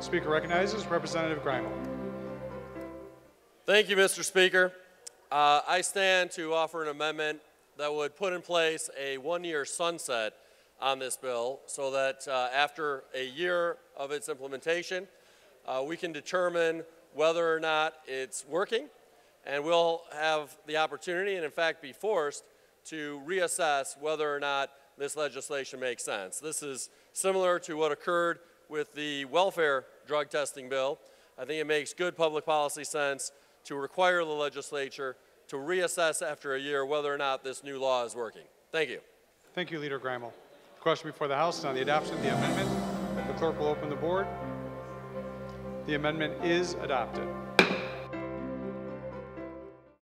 Speaker recognizes Representative Greimel. Thank you, Mr. Speaker. Uh, I stand to offer an amendment that would put in place a one-year sunset on this bill so that uh, after a year of its implementation, uh, we can determine whether or not it's working, and we'll have the opportunity and, in fact, be forced to reassess whether or not this legislation makes sense. This is similar to what occurred with the welfare drug testing bill. I think it makes good public policy sense to require the legislature to reassess after a year whether or not this new law is working. Thank you. Thank you, Leader Greimel. The question before the House is on the adoption of the amendment. The clerk will open the board. The amendment is adopted.